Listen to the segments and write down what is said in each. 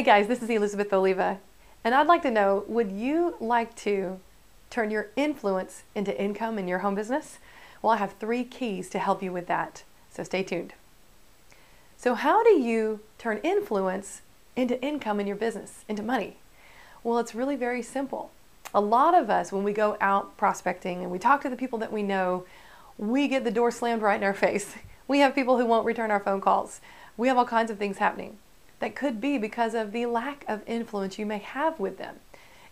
Hey guys, this is Elizabeth Oliva, and I'd like to know would you like to turn your influence into income in your home business? Well, I have three keys to help you with that, so stay tuned. So, how do you turn influence into income in your business, into money? Well, it's really very simple. A lot of us, when we go out prospecting and we talk to the people that we know, we get the door slammed right in our face. We have people who won't return our phone calls. We have all kinds of things happening that could be because of the lack of influence you may have with them.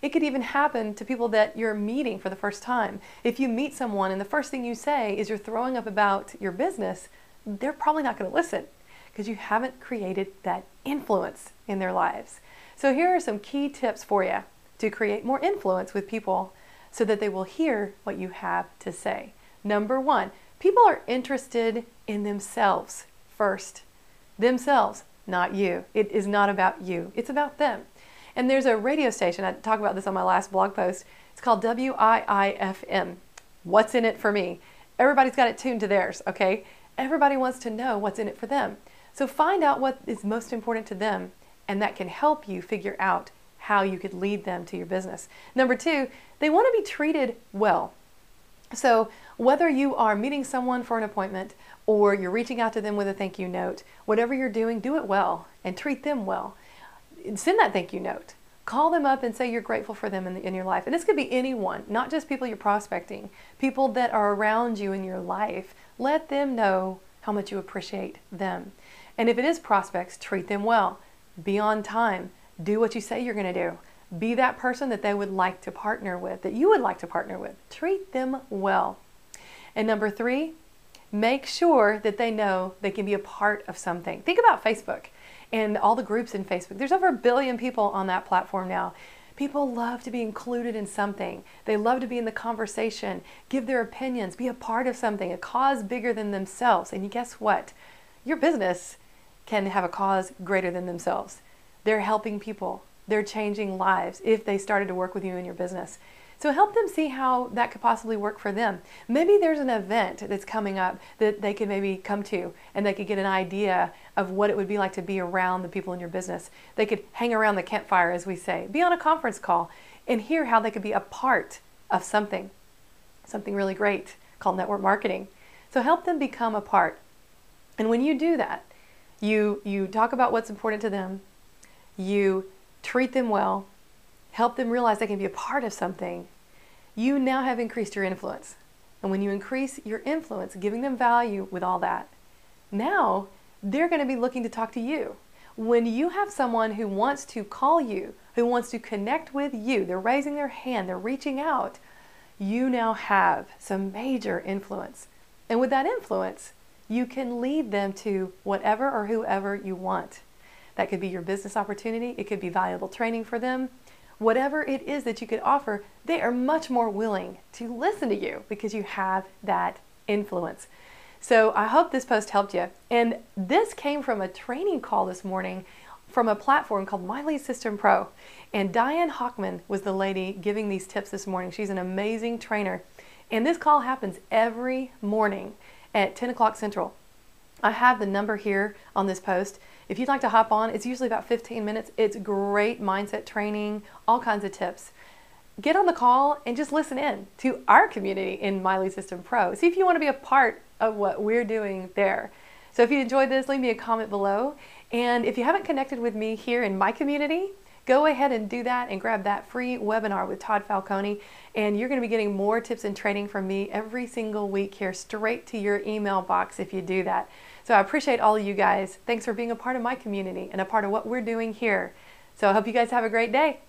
It could even happen to people that you're meeting for the first time. If you meet someone and the first thing you say is you're throwing up about your business, they're probably not going to listen because you haven't created that influence in their lives. So, here are some key tips for you to create more influence with people so that they will hear what you have to say. Number one, people are interested in themselves first. Themselves not you. It is not about you, it's about them. And there's a radio station, I talk about this on my last blog post. It's called WIIFM. What's in it for me? Everybody's got it tuned to theirs, okay? Everybody wants to know what's in it for them. So find out what is most important to them, and that can help you figure out how you could lead them to your business. Number two, they want to be treated well. So, whether you are meeting someone for an appointment or you're reaching out to them with a thank you note, whatever you're doing, do it well and treat them well. Send that thank you note. Call them up and say you're grateful for them in, the, in your life. And this could be anyone, not just people you're prospecting, people that are around you in your life. Let them know how much you appreciate them. And if it is prospects, treat them well. Be on time. Do what you say you're going to do. Be that person that they would like to partner with, that you would like to partner with. Treat them well. And number three, make sure that they know they can be a part of something. Think about Facebook and all the groups in Facebook. There's over a billion people on that platform now. People love to be included in something. They love to be in the conversation, give their opinions, be a part of something, a cause bigger than themselves. And guess what? Your business can have a cause greater than themselves. They're helping people they're changing lives if they started to work with you in your business. So help them see how that could possibly work for them. Maybe there's an event that's coming up that they could maybe come to and they could get an idea of what it would be like to be around the people in your business. They could hang around the campfire, as we say, be on a conference call and hear how they could be a part of something, something really great called network marketing. So help them become a part. And when you do that, you you talk about what's important to them. You treat them well, help them realize they can be a part of something, you now have increased your influence. And when you increase your influence, giving them value with all that, now they're going to be looking to talk to you. When you have someone who wants to call you, who wants to connect with you, they're raising their hand, they're reaching out, you now have some major influence. And with that influence, you can lead them to whatever or whoever you want. That could be your business opportunity, it could be valuable training for them. Whatever it is that you could offer, they are much more willing to listen to you because you have that influence. So I hope this post helped you. And this came from a training call this morning from a platform called My Lead System Pro. And Diane Hochman was the lady giving these tips this morning. She's an amazing trainer. And this call happens every morning at 10 o'clock Central. I have the number here on this post. If you'd like to hop on, it's usually about 15 minutes. It's great mindset training, all kinds of tips. Get on the call and just listen in to our community in My Lead System Pro. See if you want to be a part of what we're doing there. So if you enjoyed this, leave me a comment below. And if you haven't connected with me here in my community, go ahead and do that and grab that free webinar with Todd Falcone. And you're going to be getting more tips and training from me every single week here straight to your email box if you do that. So I appreciate all of you guys. Thanks for being a part of my community and a part of what we're doing here. So I hope you guys have a great day.